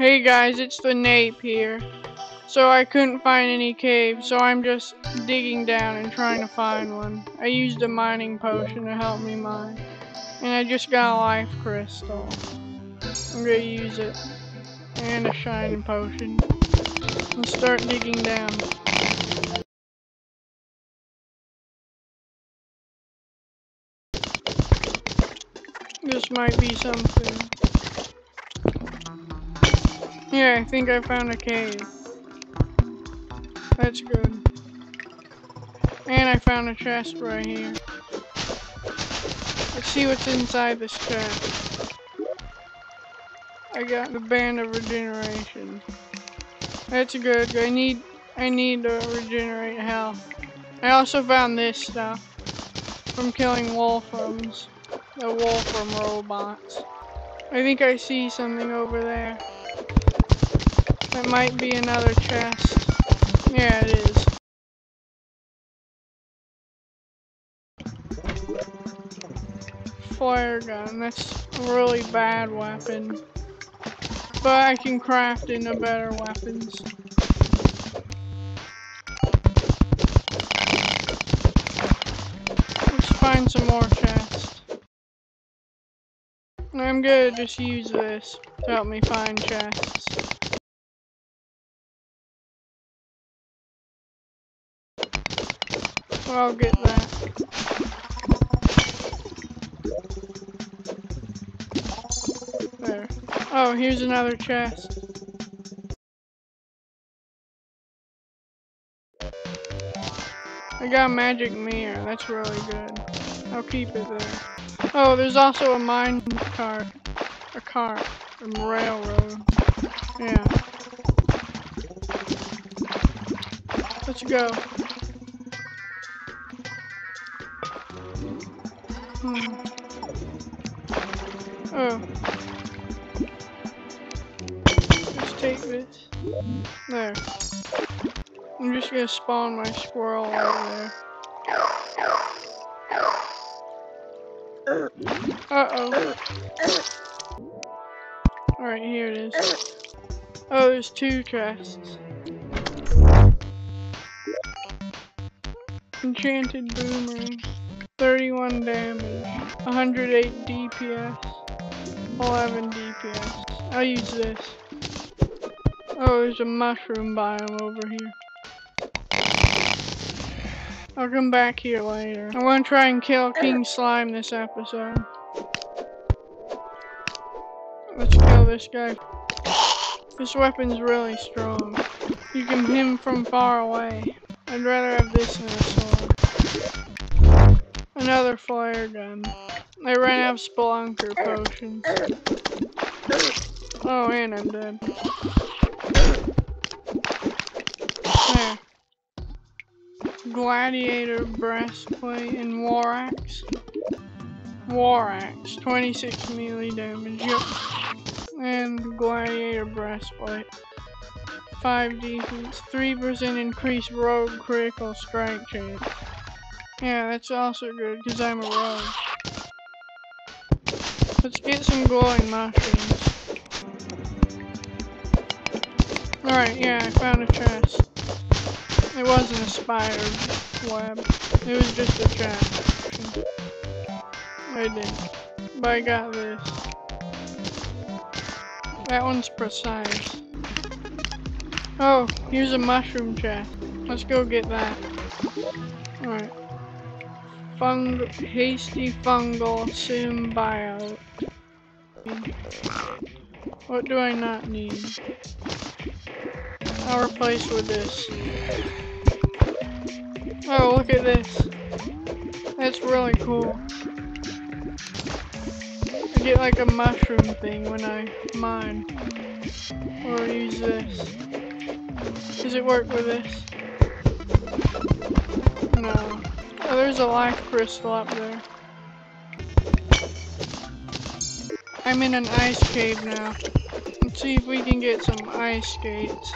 Hey guys, it's the Nape here. So I couldn't find any caves, so I'm just digging down and trying to find one. I used a mining potion to help me mine. And I just got a life crystal. I'm gonna use it. And a shining potion. And start digging down. This might be something. Yeah, I think I found a cave. That's good. And I found a chest right here. Let's see what's inside this chest. I got the band of regeneration. That's good. I need I need to regenerate health. I also found this stuff from killing Wulfrums. The Wulfrum robots. I think I see something over there. That might be another chest. Yeah, it is. Flare gun, that's a really bad weapon. But I can craft into better weapons. Let's find some more. I'm gonna just use this to help me find chests. I'll get that. There. Oh, here's another chest. I got a magic mirror. That's really good. I'll keep it there. Oh, there's also a mine cart. A car. A railroad. Yeah. Let's go. Hmm. Oh. Let's take this. There. I'm just gonna spawn my squirrel over there. Uh-oh. Alright, here it is. Oh, there's two chests. Enchanted boomerang. 31 damage. 108 DPS. 11 DPS. I'll use this. Oh, there's a mushroom biome over here. I'll come back here later. I want to try and kill King Slime this episode. Let's kill this guy. This weapon's really strong. You can hit him from far away. I'd rather have this than a sword. Another flare gun. I ran out of spelunker potions. Oh, and I'm dead. There. Gladiator breastplate and war axe. War axe, 26 melee damage. Yep. And gladiator breastplate. 5 defense, 3% increased rogue critical strike chance. Yeah, that's also good because I'm a rogue. Let's get some glowing mushrooms. Alright, yeah, I found a chest. It wasn't a spider web. It was just a chest. I did. But I got this. That one's precise. Oh, here's a mushroom chest. Let's go get that. Alright. Fung hasty fungal symbiote. What do I not need? I'll replace with this. Oh, look at this. That's really cool. Get like a mushroom thing when I mine. Or use this. Does it work with this? No. Oh, there's a life crystal up there. I'm in an ice cave now. Let's see if we can get some ice skates.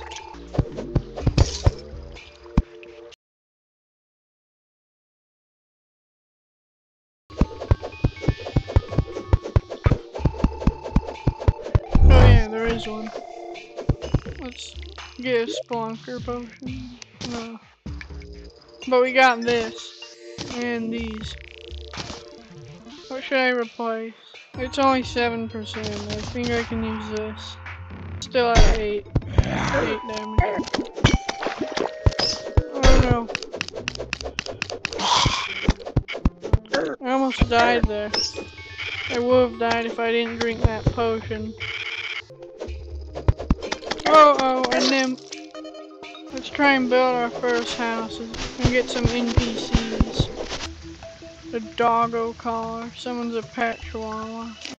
One. Let's get a Spelunker potion. No. But we got this. And these. What should I replace? It's only 7%. I think I can use this. Still at 8. 8 damage. Oh no. I almost died there. I would have died if I didn't drink that potion. Oh, oh, and then let's try and build our first houses and get some NPCs. A doggo collar. Someone's a pet chihuahua.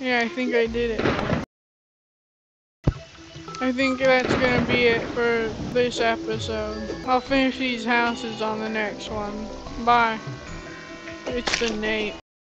Yeah, I think I did it. I think that's gonna be it for this episode. I'll finish these houses on the next one. Bye. It's the Nape.